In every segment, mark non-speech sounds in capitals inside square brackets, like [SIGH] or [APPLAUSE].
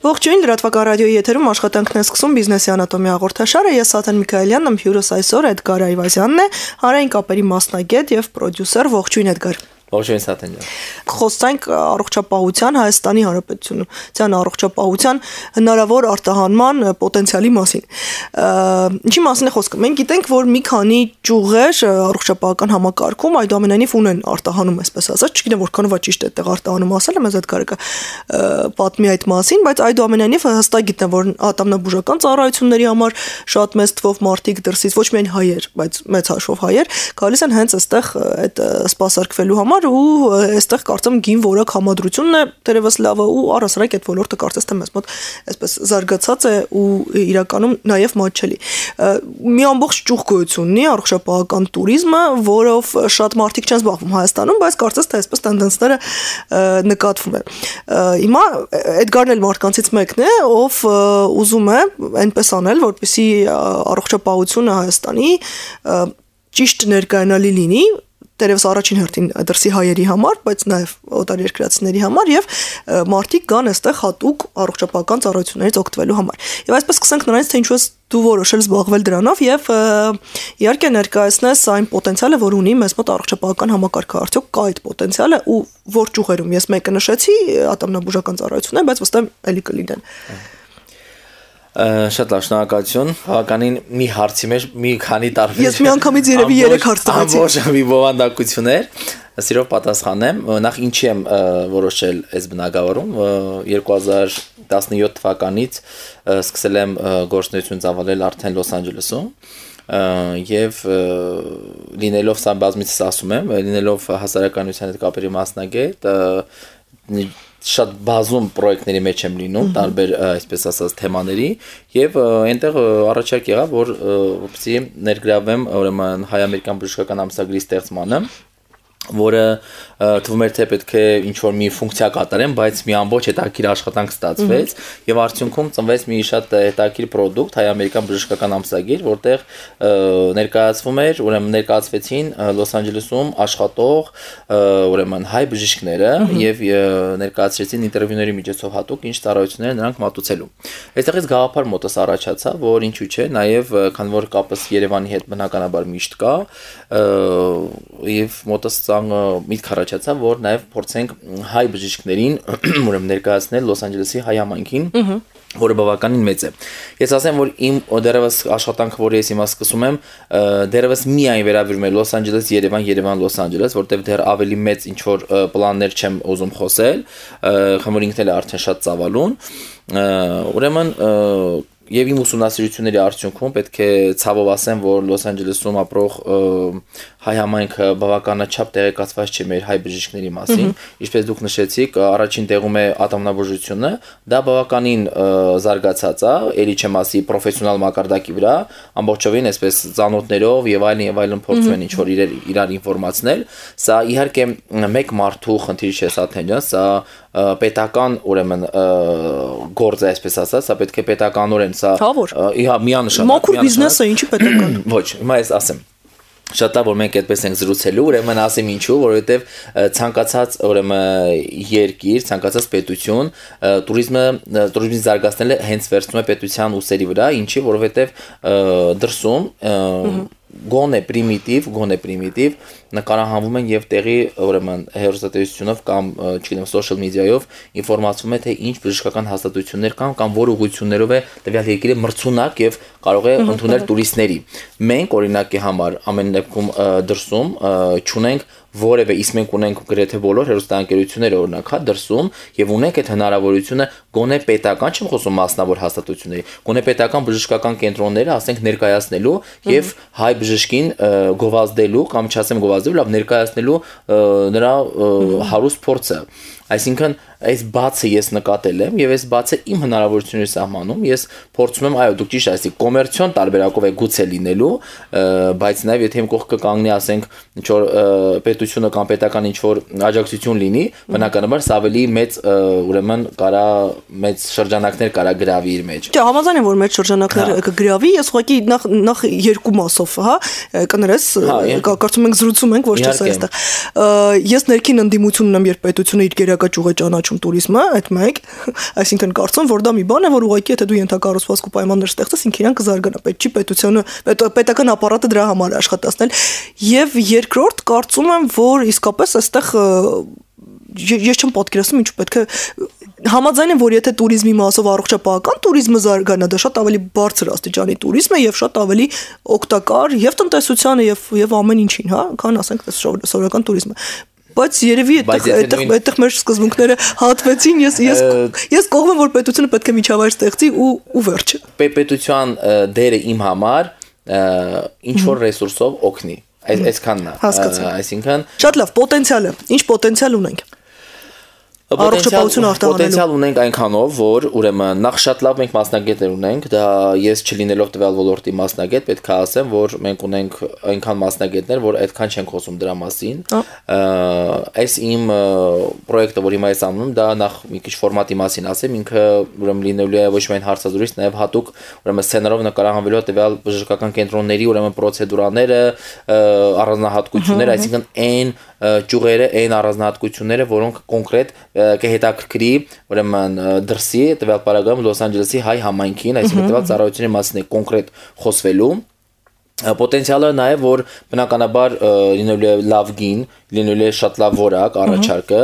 Ողջույն, լրատվական ռադիոյի եթերում աշխատանքն է սկսում բիզնեսի անատոմիա հաղորդաշարը։ Ես Սաթեն Միքայելյանն եմ, հյուրս այսօր Էդգար Այվազյանն է, հանրային կապերի մասնագետ եւ պրոդյուսեր։ Ողջույն Էդգար։ Ողջույն Սաթեն ջան։ Խոսենք առողջապահության Հայաստանի Հանրապետությունության առողջապահության հնարավոր արտահանման պոտենցիալի մասին։ Ինչի մասին է խոսքը։ Մենք գիտենք, որ մի քանի ճյուղեր առողջապահական համակարգում այդուամենայնիվ ունեն արտահանում, այսպես ասած, չգիտեմ որքանով է ճիշտ այդտեղ արտահանում ասելը, մեզ այդ կարեկը պատմի այդ մասին, բայց այդուամենայնիվ հստակ գիտեմ, որ ատամնաբուժական ծառայությունների համար շատ մեծ թվով մարդիկ դրսից ոչ միայն հայեր, բայց մեծ հաշվով հայեր, գալիս են հենց այստեղ այդ սպասարկվելու համար համար ու այստեղ կարծեմ գին որակ համադրությունն է դերևս լավը ու առասարակ այդ ոլորտը կարծես թե մեզ մոտ այսպես զարգացած է ու իրականում նաև մատչելի։ Մի ամբողջ ճուղ գոյություն ունի առողջապահական туриզմը, որով շատ մարդիկ չեն զբաղվում Հայաստանում, բայց կարծես թե այսպես տենդենսները նկատվում են։ Հիմա Էդգարն էլ մարդկանցից մեկն է, ով ուզում է այնպես անել, որպեսզի առողջապահությունը Հայաստանի ճիշտ ներկայանալի լինի դերևս առաջին հերթին դրսի հայերի համար, բայց նաև օտար երկրացիների համար եւ մարդիկ կան այստեղ հատուկ առողջապահական ծառայություններից օգտվելու համար։ Եվ այսպես սկսենք նրանից, թե ինչու ես դու որոշել զբաղվել դրանով եւ իհարկե ներկայացնես այն պոտենցիալը, որ ունի մեզ մոտ առողջապահական համակարգը, արդյոք կա այդ պոտենցիալը ու որ ճյուղերում ես մեկը նշեցի ատամնաբուժական ծառայություններ, բայց վստահ էլի կլինեն։ Շատ լավ, շնորհակալություն։ Հավականին մի հարցի մեջ մի քանի տարվեր։ Ես մի անգամից երևի 3 հարց տվեցի։ Ոչ, մի բովանդակություններ։ Սիրով պատասխանեմ, նախ ինչի եմ որոշել այս բնակավարում 2017 թվականից սկսել եմ գործունեություն ծավալել արդեն Լոս Անջելեսում եւ լինելով սա բազմիցս ասում եմ, լինելով հասարակայնության հետ կապերի մասնագետ շատ բազում պրոյեկտների մեջ եմ լինում, տարբեր այսպես ասած թեմաների եւ այնտեղ առաջարկ եղավ, որ որպեսզի ներգրավեմ ուրեմն հայ-ամերիկյան բժշկական ամսագրի ստեղծմանը որը թվում էր թե պետք է ինչ որ մի ֆունկցիա կատարեն, բայց մի ամբողջ հետաքրիր աշխատանք ստացվեց եւ արդյունքում ծնվեց մի շատ հետաքրիր product հայ-ամերիկան բժշկական ամսագիր, որտեղ ներկայացվում էր, ուրեմն ներկայացվեցին Լոս Անջելեսում աշխատող ուրեմն հայ բժիշկները եւ ներկայացրեցին ինտերվյուների միջոցով հատուկ ինչ ծառայություններ նրանք մատուցելու։ Այստեղից գաղափար մոտս առաջացավ, որ ինչու՞ չէ, նաեւ քան որ կապս Երևանի հետ բնականաբար միշտ կա եւ մոտս միտք առաջացավ, որ նաև փորձենք հայ բժիշկներին [CLEARS THROAT] ուրեմն ներկայացնել Լոս Անջելեսի հայ համայնքին։ որը բավականին մեծ է։ Ես ասեմ, որ իմ դերևս աշխատանքը, որը ես հիմա սկսում եմ, դերևս միայն վերաբերում է Լոս Անջելես, Երևան, Երևան, Լոս Անջելես, որտեղ դեռ ավելի մեծ ինչ որ պլաններ չեմ ուզում խոսել, խմոր ինքն էլ արդեն շատ ծավալուն։ Ուրեմն Եվ իմ ուսումնասիրությունների արդյունքում պետք է ցավով ասեմ, որ Լոս Անջելեսում ապրող հայ համայնքը բավականաչափ տեղեկացված չէ մեր հայ բժիշկների մասին, ինչպես դուք նշեցիք, առաջին տեղում է ատամնաբուժությունը, դա բավականին զարգացած է, ելի չեմ ասի պրոֆեսիոնալ մակարդակի վրա, ամբողջովին այսպես ծանոթներով եւ այլն եւ այլն փորձում են ինչ որ իրար իրար ինֆորմացնել։ Սա իհարկե մեկ մարդու խնդիր չէ սա թենջա, սա պետական ուրեմն գործ է այսպես ասած, սա պետք է պետականորեն սա հա, իհա միանշանակ։ Մաքուր բիզնեսը ինչի պետական։ [CLEARS THROAT] Ոչ, հիմա ես ասեմ շատա որ մենք այդպես ենք զրուցելու, ուրեմն ասեմ ինչու, որովհետև ցանկացած ուրեմն երկիր, ցանկացած պետություն туриզմը туриզմի զարգացնելը հենց վերցնում է պետության ուսերի վրա, ինչի, որովհետև դրսում գոնե պրիմիտիվ, գոնե պրիմիտիվ նկարահանվում են եւ տեղի ուրեմն հերոստատեսությունով կամ չգիտեմ social media-ով ինֆորմացվում է թե ինչ բժշկական հաստատություններ կան կամ որ ուղղություններով է տվյալ երկիրը մրցունակ եւ կարող է ընդունել տուրիստների։ Մենք օրինակի համար ամեն դեպքում դրսում ճունենք որևէ իսկ մենք ունենք գրեթե բոլոր հերոստանգերությունները օրինակ հա դրսում եւ ունենք այդ հնարավորությունը գոնե պետական, չեմ խոսում մասնավոր հաստատությունների, գոնե պետական բժշկական կենտրոնները ասենք ներկայացնելու եւ հայ բժշկին գովազդելու կամ չասեմ գովազդելու, լավ ներկայացնելու նրա հարուստ փորձը Այսինքն այս բացը ես նկատել եմ եւ այս բացը իմ հնարավորությունների սահմանում ես փորձում եմ այո դուք ճիշտ ասեցիք կոմերցիոն տարբերակով է գուցե լինելու բայց նաեւ եթե իմ կողքը կանգնի ասենք ինչ որ պետությունը կամ պետական ինչ որ աջակցություն լինի բնականաբար սա ավելի մեծ ուրեմն կարա մեծ շրջանակներ կարա գրավի իր մեջ Չէ համաձայն եմ որ մեծ շրջանակներ հա։ կգրավի ես ուղղակի նախ նախ երկու մասով հա կներես հա, կարծում ենք զրուցում ենք ոչ թե այստեղ ես ներքին ընդդիմություն ունեմ երբ պետությունը իր ճակաճուղ է ճանաչում туриզմը, այդ մեկ, [LAUGHS] այսինքն կարծում որ դա մի բան է, որ ուղղակի եթե դու ենթակառուցվածք ու պայմաններ ստեղծես, ինքն իրան կզարգանա, պետք չի պետությունը, պետական ապարատը դրա համար է աշխատացնել։ Եվ երկրորդ կարծում եմ, որ իսկապես այստեղ ես չեմ պատկերացնում ինչու պետք է համաձայն եմ որ եթե туриզմի մասով առողջապահական туриզմը զարգանա դա շատ ավելի բարձր աստիճանի туриզմ է եւ շատ ավելի օգտակար եւ տնտեսությանը եւ եւ ամեն ինչին հա քան ասենք սովորական туриզմը բայց երևի այդտեղ այդտեղ այդտեղ մեր սկզբունքները հատվեցին ես ես ես կողմ եմ որ պետությունը պետք է միջավայր ստեղծի ու ու վերջը պետության դերը իմ համար ինչ որ ռեսուրսով օգնի այս այսքանն է այսինքն շատ լավ պոտենցիալը ինչ պոտենցիալ ունենք առողջապահություն արտահանելու պոտենցիալ ունենք այնքանով, որ ուրեմն նախ շատ լավ մենք մասնագետներ ունենք, դա ես չլինելով տվյալ ոլորտի մասնագետ, պետք է ասեմ, որ մենք ունենք այնքան մասնագետներ, որ այդքան չենք խոսում դրա մասին։ Այս իմ պրոյեկտը, որ հիմա ես անում, դա նախ մի քիչ ֆորմատի մասին ասեմ, ինքը ուրեմն լինելու է ոչ միայն հարցազրույց, նաև հատուկ ուրեմն սցենարով նկարահանվելու է տվյալ բժշկական կենտրոնների ուրեմն պրոցեդուրաները, առանձնահատկությունները, այսինքն այն ճյուղերը, այն առանձնահատկությունները, որոնք կոնկրետ կհետաքրքրի ուրեմն դրսի տվյալ պարագայում Լոս Անջելեսի հայ համայնքին, այսինքն տվյալ ծառայությունների մասին է կոնկրետ խոսվելու պոտենցիալը նաև որ բնականաբար լինելու է լավ գին, լինելու է շատ լավ որակ առաջարկը,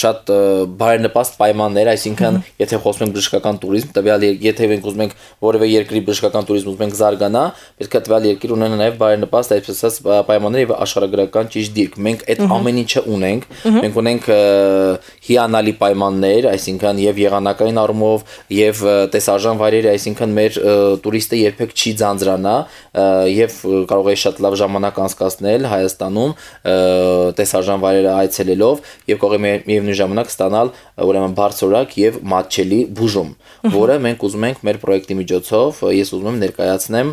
շատ բարենպաստ պայմաններ, այսինքն եթե խոսում ենք բժշկական туриզմ, տվյալ եթե մենք ուզում ենք որևէ երկրի բժշկական туриզմ ուզում ենք զարգանա, պետք է տվյալ երկիր ունենա նաև բարենպաստ այսպես ասած պայմաններ եւ աշխարհագրական ճիշտ դիրք։ Մենք այդ ամեն ինչը ունենք, մենք ունենք հիանալի պայմաններ, այսինքն եւ եղանակային առումով եւ տեսարժան վայրերը, այսինքն մեր տուրիստը երբեք չի ձանձրանա եւ կարող է շատ լավ ժամանակ անցկացնել Հայաստանում տեսարժան վայրերը այցելելով եւ կարող է միևնույն ժամանակ ստանալ ուրեմն բարձրորակ եւ մատչելի բուժում, որը մենք ուզում ենք մեր պրոյեկտի միջոցով ես ուզում եմ ներկայացնեմ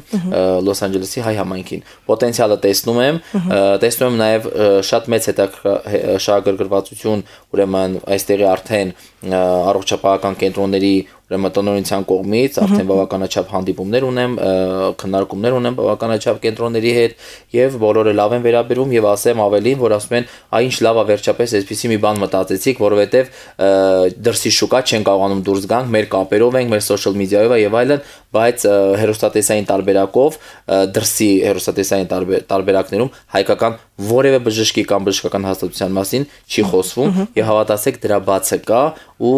Լոս Անջելեսի հայ համայնքին։ Պոտենցիալը տեսնում եմ, տեսնում եմ նաեւ շատ մեծ հետաքրքրվածություն ուրեմն այստեղի արդեն առողջապահական կենտրոնների ուրեմն տնօրինության կողմից արդեն բավականաչափ հանդիպումներ ունեմ, քննարկումներ ունեմ բավականաչափ կենտրոնների հետ եւ բոլորը լավ են վերաբերում եւ ասեմ ավելին, որ ասում են, «Այ ինչ լավ է վերջապես այսպեսի մի բան մտածեցիք, որովհետեւ դրսի շուկա չեն կարողանում դուրս գանք, մեր կապերով ենք, մեր social media-ով եւ այլն, բայց հերոստատեսային տարբերակով դրսի հերոստատեսային տարբերակներում հայկական որևէ բժշկի կամ բժշկական հաստատության մասին չի խոսվում եւ հավատացեք դրա բացը կա ու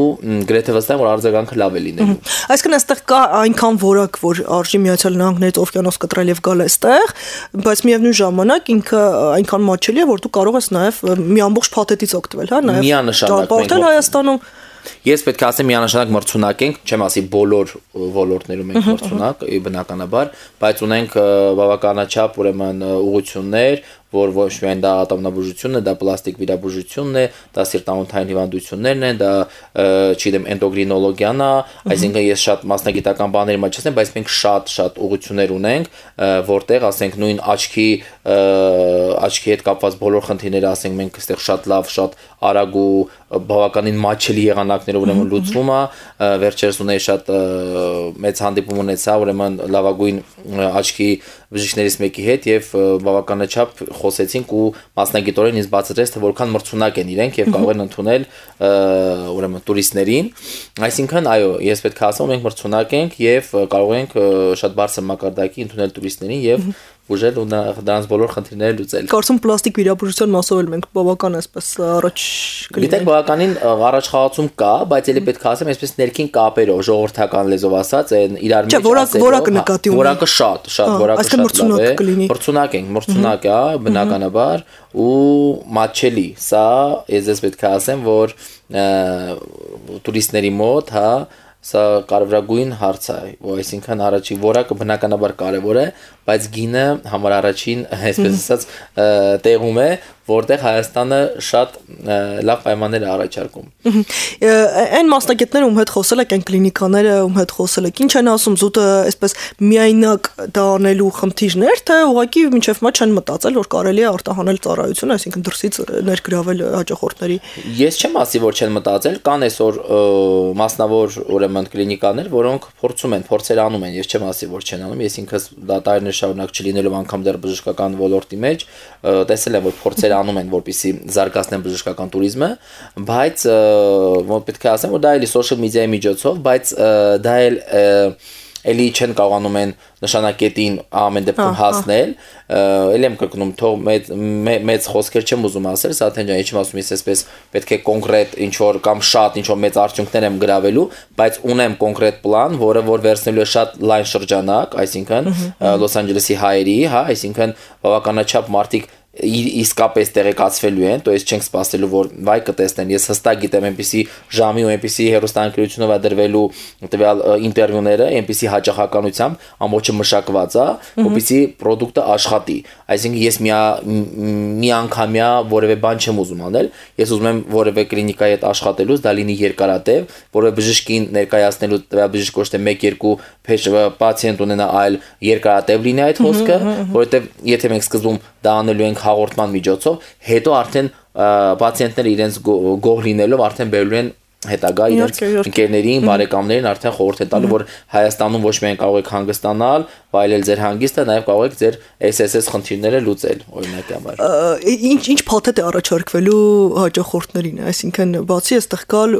գրեթե վստահ որ արձագանքը լավ է լինելու։ Այսինքն այստեղ կա այնքան որակ, որ արժի Միացյալ Նահանգներից օվկիանոս կտրել եւ գալ այստեղ, բայց միևնույն ժամանակ ինքը այնքան մաչելի է, որ դու կարող ես նաեւ մի ամբողջ փաթեթից օգտվել, հա, նաեւ միանշանակ մենք Հայաստանում Ես պետք է ասեմ միանշանակ մրցունակ ենք, չեմ ասի բոլոր ոլորտներում ենք մրցունակ, բնականաբար, բայց ունենք բավականաչափ ուրեմն ուղություններ, որ ոչ միայն դա ատամնաբուժությունն է, դա պլաստիկ վիրաբուժությունն է, դա սիրտանոթային հիվանդություններն են, դա չգիտեմ էնդոկրինոլոգիան է, այսինքն ես շատ մասնագիտական բաների մեջ չեմ, բայց մենք շատ-շատ ուղություններ ունենք, որտեղ ասենք նույն աչքի աչքի հետ կապված բոլոր խնդիրները ասենք մենք այստեղ շատ լավ, շատ արագ ու բավականին մաչելի եղանակներով ուրեմն լուծվում է վերջերս ունեի շատ մեծ հանդիպում ունեցա ուրեմն լավագույն աչքի բժիշկներից մեկի հետ եւ բավականաչափ խոսեցինք ու մասնագիտորեն ինձ բացատրեց թե որքան մրցունակ են իրենք եւ կարող են ընդունել ուրեմն տուրիստներին այսինքն այո ես պետք է ասեմ մենք մրցունակ ենք եւ կարող ենք շատ բարձր մակարդակի ընդունել տուրիստներին եւ ուժել ու դրանց բոլոր խնդիրները լուծել։ Կարծում պլաստիկ վիրաբուժության մասով էլ մենք բավական այսպես առաջ կլինենք։ Գիտեք, բավականին առաջ խաղացում կա, բայց ելի պետք է ասեմ, այսպես ներքին կապերով, ժողովրդական լեզվով ասած, այն իրար մեջ ասելով։ Որակը նկատի ունի։ Որակը շատ, շատ, որակը շատ լավ է։ Մրցունակ ենք, մրցունակ է, բնականաբար ու մատչելի։ Սա ես ես պետք է ասեմ, որ տուրիստների մոտ, հա, Սա կարևորագույն հարց է, այսինքն առաջի որակը բնականաբար կարևոր է, բայց գինը համար առաջին, այսպես ասած, տեղում է, որտեղ Հայաստանը շատ լավ պայմաններ է առաջարկում։ Այն մասնակիցները, ում հետ խոսել եք, այն կլինիկաները, ում հետ խոսել եք, ինչ են ասում, զուտը այսպես միայնակ դա անելու խնդիրներ, թե ուղղակի մինչև մա չեն մտածել, որ կարելի է արտահանել ծառայություն, այսինքն դրսից ներգրավել հաճախորդների։ Ես չեմ ասի, որ չեն մտածել, կան այսօր մասնավոր ուրեմն կլինիկաներ, որոնք փորձում են, փորձեր անում են, ես չեմ ասի, որ չեն անում, ես ինքս դա տարիներ շարունակ չլինելով անգամ դեռ բժշկական ոլորտի մեջ, տեսել եմ, որ փորձեր անում են, որպիսի զարգացնեն բժշկական ቱրիզմը, բայց որ պետք է ասեմ, որ դա էլի social media-ի միջոցով, բայց դա էլ և, էլի չեն կարողանում են նշանակետին ամեն դեպքում հասնել ելի եմ կրկնում թող մեծ մեծ խոսքեր չեմ ուզում ասել Սաթեն ջան ինչի ասում ես այսպես պետք է կոնկրետ ինչ որ կամ շատ ինչ որ մեծ արդյունքներ եմ գրավելու բայց ունեմ կոնկրետ պլան որը որ վերցնելու է շատ լայն շրջանակ այսինքն Լոս Անջելեսի հայերի հա այսինքն բավականաչափ մարդիկ իսկապես տեղեկացվելու են, то есть չենք սպասելու որ վայ կտեսնեն։ Ես հստակ գիտեմ այնպիսի ժամի ու այնպիսի հերոստանգրությունով ադրվելու տվյալ ինտերվյուները, այնպիսի հաճախականությամբ ամոչը մշակված է, որպեսի product-ը աշխատի։ Այսինքն ես մի մի անգամյա որևէ բան չեմ ուզում անել, ես ուզում եմ որևէ կլինիկայի հետ աշխատելուց դա լինի երկարատև, որովհետեւ բժշկին ներկայացնելու տվյալ բժիշկ ոչ թե 1-2 փեշ պացիենտ ունենա, այլ երկարատև լինի այդ հոսքը, որովհետեւ եթե մենք սկզբում դա անելու ենք հաղորդման միջոցով, հետո արդեն պացիենտները իրենց գող լինելով արդեն բերելու են հետագա իրենց ընկերներին, բարեկամներին արդեն խորհուրդ են տալու, որ Հայաստանում ոչ միայն կարող եք հանգստանալ, վայելել ձեր հանգիստը, նաև կարող եք ձեր SSS խնդիրները լուծել, օրինակ համար։ Ինչ ինչ փաթեթ է առաջարկվելու հաջողորդներին, այսինքն բացի այստեղ կալ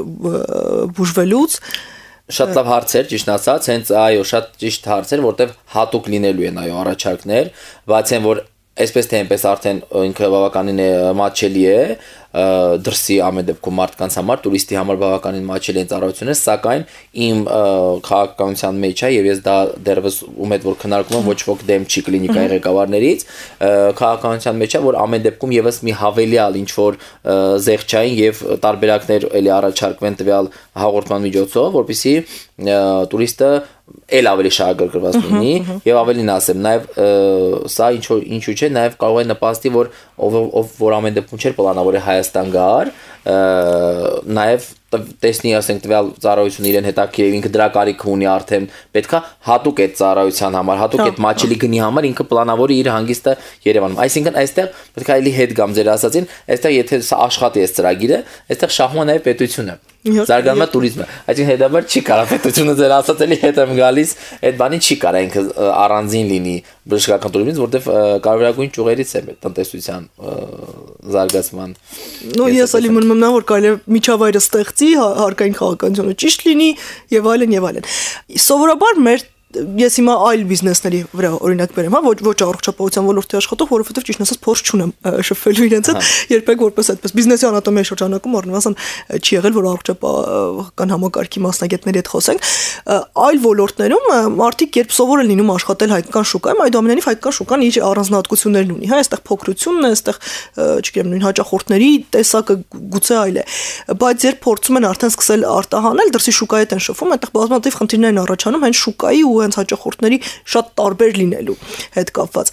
բուժվելուց շատ լավ հարցեր, ճիշտ ասած, հենց այո, շատ ճիշտ հարցեր, որտեվ հատուկ լինելու են այո առաջարկներ, բացի այն որ այսպես թե այնպես արդեն ինքը բավականին մատչելի է դրսի ամեն դեպքում մարդկանց համար տուրիստի համար բավականին մաչելի են ծառայությունները, սակայն իմ քաղաքականության մեջ է եւ ես դա դեռևս ում հետ որ քննարկում եմ ոչ ոք դեմ չի կլինիկայի ղեկավարներից, քաղաքականության մեջ է որ ամեն դեպքում եւս մի հավելյալ ինչ որ զեղչային եւ տարբերակներ էլի առաջարկվեն տվյալ հաղորդման միջոցով, որpիսի տուրիստը ել ավելի շահագրգռված լինի եւ ավելին ասեմ նաեւ սա ինչ որ ինչու՞ չէ նաեւ կարող է նպաստի որ ով որ ամեն դեպքում չէր պլանավորել estangar նաև տեսնի, ասենք, տվյալ ծառայությունը իրեն հետաքրքիր ինքը դրա կարիք ունի արդեն, պետքա հատուկ այդ ծառայության համար, հատուկ հա, այդ մաչելի հա։ գնի համար ինքը պլանավորի իր հանգիստը Երևանում։ Այսինքն այստեղ պետքա էլի հետ գամ ձեր ասածին, այստեղ եթե սա աշխատի այս ծրագիրը, այստեղ շահում է նաև պետությունը զարգանման туриզմը այսինքն հետաբար չի կարա պետությունը ձեր ասած էլի հետ եմ գալիս այդ բանին չի կարա ինքը առանձին լինի բժշկական туриզմից որտեվ կարևորագույն ճյուղերից է տնտեսության զարգացման նո ես էլի մնում նա որ կարելի է միջավայրը ստեղծի, հա, հարկային քաղաքականությունը ճիշտ լինի եւ այլն եւ այլն։ Սովորաբար մեր ես հիմա այլ բիզնեսների վրա օրինակ բերեմ, հա, ոչ ոչ առողջապահության ոլորտի աշխատող, որովհետև ճիշտ ասած փորձ չունեմ շփվելու իրենց հետ, երբեք որպես այդպես բիզնեսի անատոմիայի շրջանակում առնվազն չի եղել, որ առողջապահական համակարգի մասնագետների հետ խոսենք, այլ ոլորտներում մարդիկ երբ սովոր են լինում աշխատել հայկական շուկայում, այդուամենայնիվ հայկական շուկան իր առանձնահատկություններն ունի, հա, այստեղ փոքրությունն է, այստեղ, չգիտեմ, նույն հաճախորդների տեսակը գուցե այլ է, բայց երբ փորձում են արդեն սկսել արտահանել, դրսի շուկայի հետ են շփվում, այդտեղ բազմաթիվ խնդիրներ են առաջանում հենց շուկայի ու հենց հաճախորդների շատ տարբեր լինելու հետ կապված։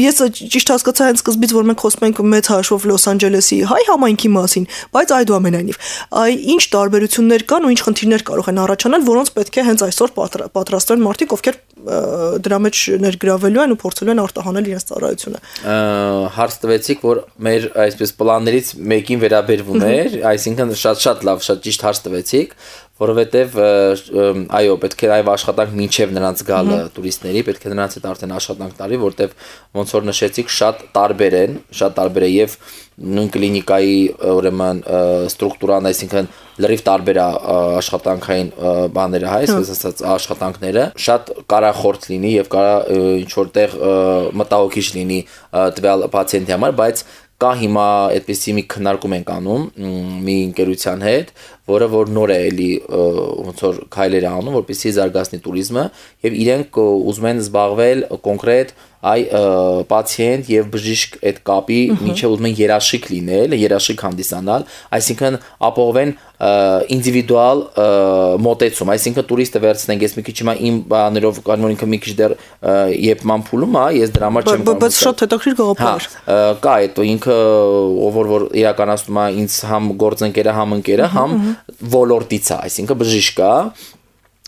Ես ճիշտ հասկացա հենց սկզբից, որ մենք խոսում ենք մեծ հաշվով Լոս Անջելեսի հայ համայնքի մասին, բայց այդուամենայնիվ այ ինչ տարբերություններ կան ու ինչ խնդիրներ կարող են առաջանալ, որոնց պետք է հենց այսօր պատրաստեն մարդիկ, ովքեր դրա մեջ ներգրավելու են ու փորձելու են արտահանել իրենց ծառայությունը։ Հարց տվեցիք, որ մեր այսպես պլաններից մեկին վերաբերվում էր, այսինքն շատ-շատ լավ, շատ ճիշտ հարց տվեցիք, որովհետև այո, պետք է այո աշխատանք մինչև նրանց գալը տուրիստների, պետք է նրանց հետ արդեն աշխատանք տարի, որովհետև ոնց որ նշեցիք, շատ տարբեր են, շատ տարբեր է եւ նույն կլինիկայի ուրեմն ստրուկտուրան, այսինքն լրիվ տարբեր է աշխատանքային բաները, հայ, այսպես ասած աշխատանքները, շատ կարախորդ լինի եւ կարա ինչ որտեղ մտահոգիչ լինի տվյալ պացիենտի համար, բայց կա հիմա այդպեսի մի քննարկում ենք անում մի ընկերության հետ, որը որ նոր է էլի ոնց որ քայլեր անում, որպեսզի զարգացնի туриզմը եւ իրենք ուզում են զբաղվել կոնկրետ այ պացիենտ եւ բժիշկ այդ կապի միջև ուզում են երաշխիք լինել, երաշխիք հանդիսանալ, այսինքն ապահովեն ինդիվիդուալ մոտեցում, այսինքն տուրիստը վերցնենք, ես մի քիչ հիմա իմ բաներով կանոն ինքը մի քիչ դեռ երբ ման փուլում է, ես դրա համար չեմ կարող։ Բայց շատ հետաքրիր գաղափար։ հա, Կա այդ ինքը ով որ որ իրականացնում է ինձ համ գործընկերը, համ ընկերը, համ ոլորտից է, այսինքն բժիշկ է,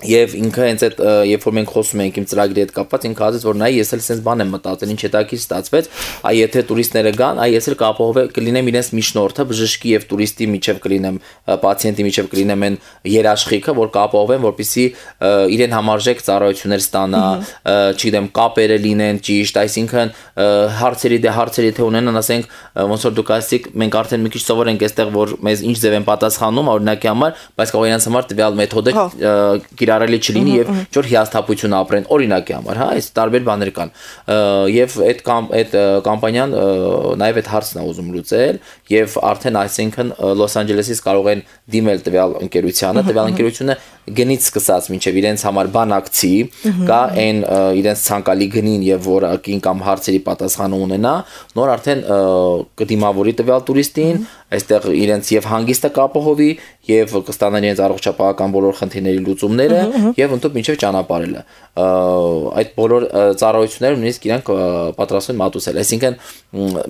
Եվ ինքը հենց այդ երբ որ մենք խոսում ենք իմ ծրագրի հետ կապված, ինքը ասաց որ նայ ես էլ sense բան եմ մտածել, ինչ հետաքրքիր ստացվեց, այ եթե տուրիստները գան, այ ես էլ կապահովե կլինեմ իրենց միջնորդը, բժշկի եւ տուրիստի միջև կլինեմ, պացիենտի միջև կլինեմ այն երաշխիքը, որ կապահովեմ, որպեսզի իրեն համարժեք ծառայություններ ստանա, չգիտեմ, կապերը լինեն ճիշտ, այսինքն հարցերի դե հարցերի թե ունենան, ասենք ոնց որ դուք ասիք, մենք արդեն մի քիչ սովոր ենք այստեղ, որ մեզ ինչ ձև են պատասխանում, օրինակի համար, բայց կարող իրենց համար տվյալ մեթոդը կիրառելի չլինի եւ ճոր հիասթափություն ապրեն օրինակի համար, հա, այս տարբեր բաներ կան։ Եվ այդ կամ այդ կամպանիան նաեւ այդ հարցն է ուզում լուծել եւ արդեն այսինքն Լոս Անջելեսից կարող են դիմել տվյալ ընկերությանը, տվյալ ընկերությունը գնից սկսած մինչև իրենց համար բանակցի կա այն իրենց ցանկալի գնին եւ որակին կամ հարցերի պատասխանը ունենա նոր արդեն կդիմավորի տվյալ տուրիստին այստեղ իրենց եւ հանգիստը կապահովի եւ կստանան իրենց առողջապահական բոլոր խնդիրների լուծումները եւ ընդհանուր մինչեւ ճանապարհելը այդ բոլոր ծառայությունները նույնիսկ իրանք պատրաստվում մատուցել այսինքն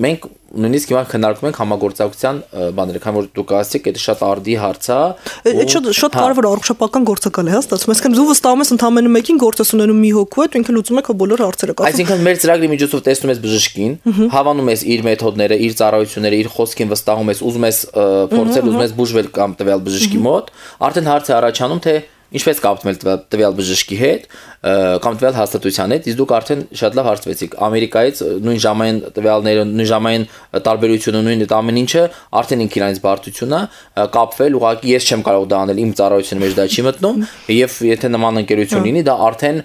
մենք նույնիսկ հիմա քննարկում ենք համագործակցության բաները քանի որ դուք ասացիք դա շատ արդի հարց է շատ շատ կարևոր առողջապահական գործակալ է հա ստացվում այսինքն դու վստահում ես ընդամենը մեկին գործես ունենում մի հոգու հետ ինքը լուծում է քո բոլոր հարցերը այսինքն մեր ծրագրի միջոցով տեսնում ես բժշկին հավանում ես իր մեթոդները իր ծառայությունները իր խոսքին վստահում ես ուզում ես փորձել ուզում ես բուժվել կամ տվյալ բժշկի մոտ արդեն հարցը առաջանում թե ինչպես կապտվել տվյալ բժշկի հետ կամ տվյալ հաստատության հետ, իսկ դուք արդեն շատ լավ հարցվեցիք։ Ամերիկայից նույն ժամային տվյալները, նույն ժամային տարբերությունը, նույն այդ ամեն ինչը արդեն ինքն իրանից բարդությունն է կապվել, ուղղակի ես չեմ կարող դա անել, իմ ծառայությունը մեջ դա չի մտնում, եւ եթե նման ընկերություն լինի, դա արդեն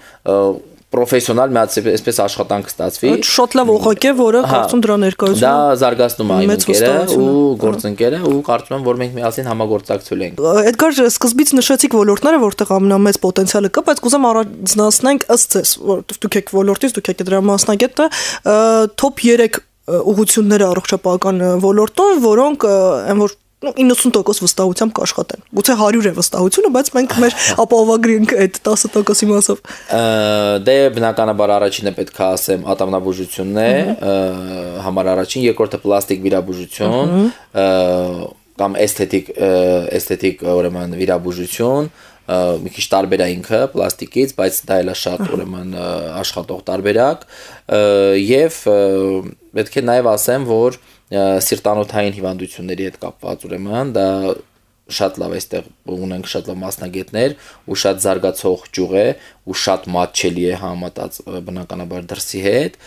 պրոֆեսիոնալ մի հատ այսպես աշխատանք ստացվի։ Շատ լավ օղակ է, որը կարծում դրա ներկայությունը դա զարգացնում է իմ ընկերը ու գործընկերը ու կարծում եմ, որ մենք միասին համագործակցել ենք։ Էդգար սկզբից նշեցիք ոլորտները, որտեղ ամենամեծ պոտենցիալը կա, բայց կուզեմ առանձնացնենք ըստ ձեզ, որ դուք եք ոլորտից, դուք եք դրա մասնագետը, top 3 ուղությունները առողջապահական ոլորտում, որոնք այն որ 90% վստահությամբ կաշխատեն։ Գուցե 100 է վստահությունը, բայց մենք մեր ապահովագրի ենք այդ 10%-ի մասով։ Դե բնականաբար առաջինը պետք է ասեմ ատամնաբուժությունն է, համար առաջին, երկրորդը պլաստիկ վիրաբուժություն, կամ էսթետիկ էսթետիկ ուրեմն վիրաբուժություն, մի քիչ տարբեր է ինքը պլաստիկից, բայց դա էլ է շատ ուրեմն աշխատող տարբերակ եւ պետք է նաեւ ասեմ, որ սիրտանոթային հիվանդությունների հետ կապված ուրեմն դա շատ լավ այստեղ ունենք շատ լավ մասնագետներ ու շատ զարգացող ճյուղ է ու շատ մատչելի է համատած բնականաբար դրսի հետ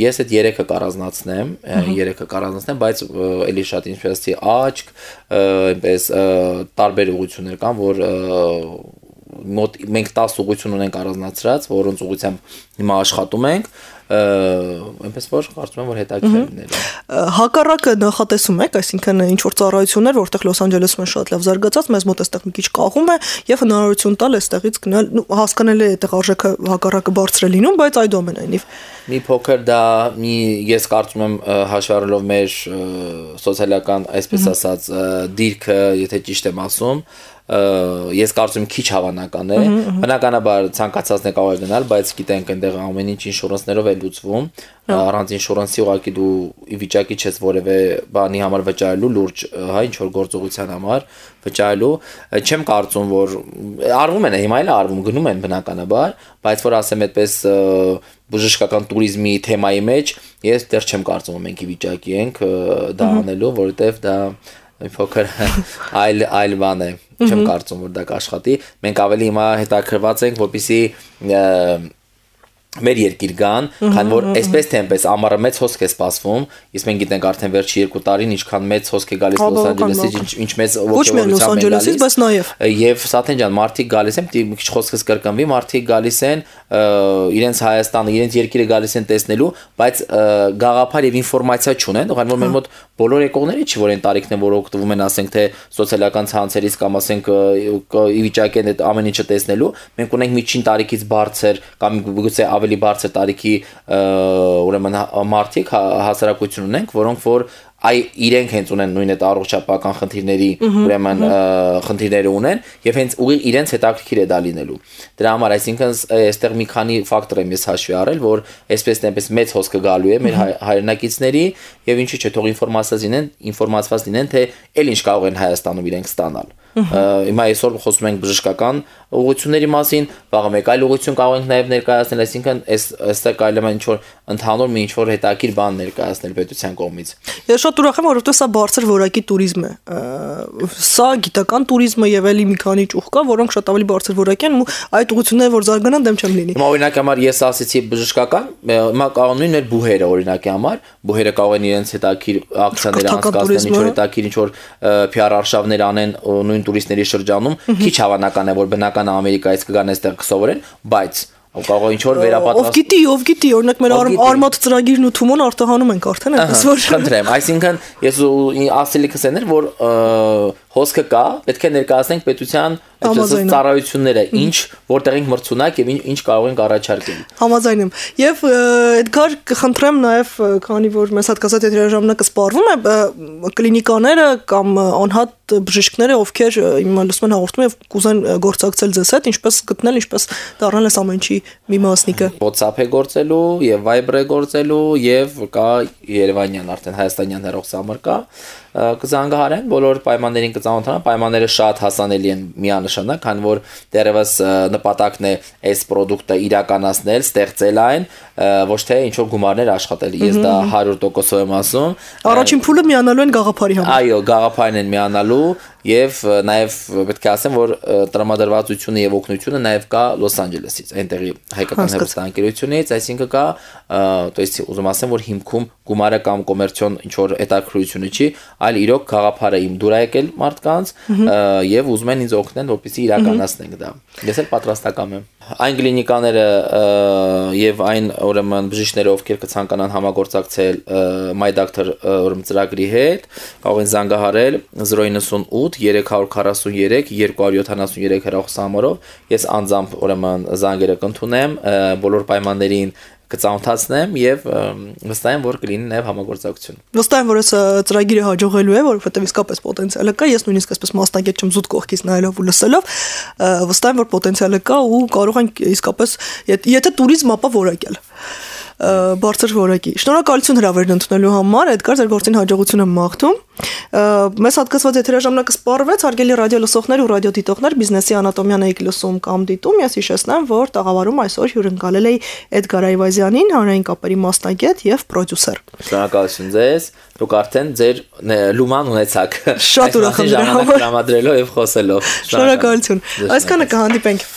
ես այդ երեքը կառանձնացնեմ երեքը կառանձնացնեմ բայց ելի շատ ինչպես ասի աչք այնպես տարբեր ուղություններ կան որ մոտ մենք 10 ուղություն ունենք առանձնացրած որոնց ուղությամբ հիմա աշխատում ենք այնպես որ կարծում եմ որ հետաքրքիրներ է հակառակը նախատեսում եք այսինքն ինչ որ ծառայություններ որտեղ Լոս Անջելեսում են շատ լավ զարգացած մեզ մոտ էստեղ մի քիչ կախում է եւ հնարավորություն տալ էստեղից գնալ հասկանալի է այդեղ արժեքը հակառակը բարձր է լինում բայց այդուամենայնիվ մի փոքր դա մի ես կարծում եմ հաշվի առնելով մեր սոցիալական այսպես ասած դիրքը եթե ճիշտ եմ ասում ես կարծում քիչ հավանական է։ Բնականաբար ցանկացածն է կարող գնալ, բայց գիտենք այնտեղ ամեն ինչ ինշուրանսներով է լուծվում։ Առանց ինշուրանսի ուղղակի դու ի վիճակի չես որևէ բանի համար վճարելու լուրջ, հա, ինչ որ գործողության համար վճարելու։ Չեմ կարծում, որ արվում են հիմա էլ արվում, գնում են բնականաբար, բայց որ ասեմ այդպես բժշկական туриզմի թեմայի մեջ ես դեռ չեմ կարծում մենք ի վիճակի ենք դա անելու, որովհետև դա փոքր այլ այլ բան է։ Ա, չեմ կարծում որ դա կաշխատի մենք ավելի հիմա հետաքրված ենք որպեսի մեր երկիր գան, քան որ այսպես թե այնպես ամառը մեծ հոսք է սպասվում, իսկ մենք գիտենք արդեն վերջի 2 տարին ինչքան մեծ հոսք է գալիս Լոս Անջելեսից, ինչ ինչ մեծ ողջունության է գալիս, բայց նաև եւ Սաթեն ջան, մարդիկ գալիս են, մի քիչ խոսքս կրկնվի, մարդիկ գալիս են իրենց Հայաստանը, իրենց երկիրը գալիս են տեսնելու, բայց գաղափար եւ ինֆորմացիա չունեն, քանի որ մեր մոտ բոլոր եկողները չի որ այն տարիքն է, որ օգտվում են, ասենք թե սոցիալական ցանցերից կամ ասենք ի վիճակի են այդ ամեն ինչը տեսնելու, մենք ունենք միջին տարիքից բարձր կամ գուցե ավելի բարձր տարիքի ուրեմն մարդիկ հասարակություն ունենք, որոնք որ այ իրենք հենց ունեն նույն այդ առողջապահական խնդիրների ուրեմն խնդիրները ունեն եւ հենց ուղի իրենց հետաքրքիր է դա լինելու դրա համար այսինքն այստեղ մի քանի ֆակտոր եմ ես հաշվի առել որ այսպես այնպես մեծ հոսքը գալու է մեր հայրենակիցների եւ ինչի՞ չէ թող ինֆորմացված լինեն ինֆորմացված լինեն թե ել ինչ կարող են Հայաստանում իրենք ստանալ Հիմա այսօր խոսում ենք բժշկական ուղղությունների մասին, վաղը մեկ այլ ուղղություն կարող ենք նաև ներկայացնել, այսինքն այս այստեղ կարելի է ինչ որ ընդհանուր մի ինչ որ հետաքրքիր բան ներկայացնել պետության կողմից։ Ես շատ ուրախ եմ, որովհետև սա բարձր որակի туриզմ է։ Սա գիտական туриզմը եւ էլի մի քանի ճուղ կա, որոնք շատ ավելի բարձր որակի են ու այդ ուղղությունները որ զարգանան դեմ չեմ լինի։ Հիմա օրինակ համար ես ասեցի բժշկական, հիմա կարող նույնն էր բուհերը օրինակի համար, բուհերը կարող են իրենց հետաքրքիր ակցիաներ անցկացնել, ինչ որ հետաքրքիր ինչ որ PR արշավներ անեն նույն տուրիստների շրջանում, քիչ հավանական է որ բնական Ամերիկայից կգան այստեղ կսովորեն, բայց կարող ինչ որ վերապատրաստ Ով գիտի, ով գիտի, օրինակ մեր արմատ ծրագիրն ու թումոն արտահանում ենք արդեն, այնպես որ Խնդրեմ, այսինքն ես ասելիքս էներ, որ հոսքը կա, պետք է ներկայացնենք պետության այսպես ծառայությունները, ինչ որտեղ ենք մրցունակ եւ ինչ կարող ենք առաջարկել։ Համաձայն եմ։ Եվ Էդգար կխնդրեմ նաեւ, քանի որ մեզ հատկացած եթերաժամանակը սպառվում է, կլինիկաները կամ անհատ բժիշկները, ովքեր իմ լուսման հաղորդում եւ կուզեն գործակցել ձեզ հետ, ինչպես գտնել, ինչպես դառնալ այս ամենի մի մասնիկը։ WhatsApp է գործելու եւ Viber է գործելու եւ կա Երևանյան արդեն հայաստանյան հեռախոս համար կա կզանգահարեն, բոլոր պայմաններին կծանոթանան, պայմանները շատ հասանելի են միանշանակ, քանի որ դեռևս նպատակն է այս ապրանքը իրականացնել, ստեղծել այն, ոչ թե ինչ որ գումարներ աշխատել։ Ես դա 100%-ով եմ ասում։ Առաջին փուլը միանալու են գաղափարի համար։ Այո, գաղափարին են միանալու եւ նաեւ պետք է ասեմ, որ տրամադրվածությունը եւ օգնությունը նաեւ կա Լոս Անջելեսից, այնտեղի հայկական հեռուստաընկերությունից, այսինքն կա, то есть ուզում ասեմ, որ հիմքում գումարը կամ կոմերցիոն ինչ որ հետաքրությունը չի, այլ իրոք գաղափարը իմ դուր է եկել մարդկանց եւ ուզում են ինձ օգնել, որպեսզի իրականացնենք դա։ Ես էլ պատրաստակամ եմ այն կլինիկաները եւ այն ուրեմն բժիշկները ովքեր կցանկանան համագործակցել My Doctor ուրեմն ծրագրի հետ կարող են զանգահարել 098 343 273 հեռախոսահամարով ես անձամբ ուրեմն զանգերը կընդունեմ բոլոր պայմաններին կծանոթացնեմ եւ վստահ եմ որ կլինի նաեւ համագործակցություն։ Վստահ եմ որ այս ծրագիրը հաջողելու է, որովհետեւ իսկապես պոտենցիալը կա, ես նույնիսկ այսպես մասնակից չեմ զուտ կողքից նայելով ու լսելով, վստահ եմ որ պոտենցիալը կա ու կարող ենք իսկապես եթե տուրիզմ ապա որակել բարձր որակի։ Շնորհակալություն հրավերն ընդունելու համար, Էդգար ձեր գործին հաջողություն եմ մաղթում։ Մեզ հատկացված եթերաժամանակը սպառվեց, հարգելի ռադիո լսողներ ու ռադիո դիտողներ, բիզնեսի անատոմիան եք լսում կամ դիտում, ես հիշեցնեմ, որ տաղավարում այսօր հյուրընկալել էի Էդգար Այվազյանին, հանրային կապերի մասնագետ եւ պրոդյուսեր։ Շնորհակալություն ձեզ։ Դուք արդեն ձեր լուման ունեցաք։ Շատ ուրախ եմ դրա համար։ Ժամադրելով եւ խոսելով։ Շնորհակալություն։ Այսքանը կհանդիպենք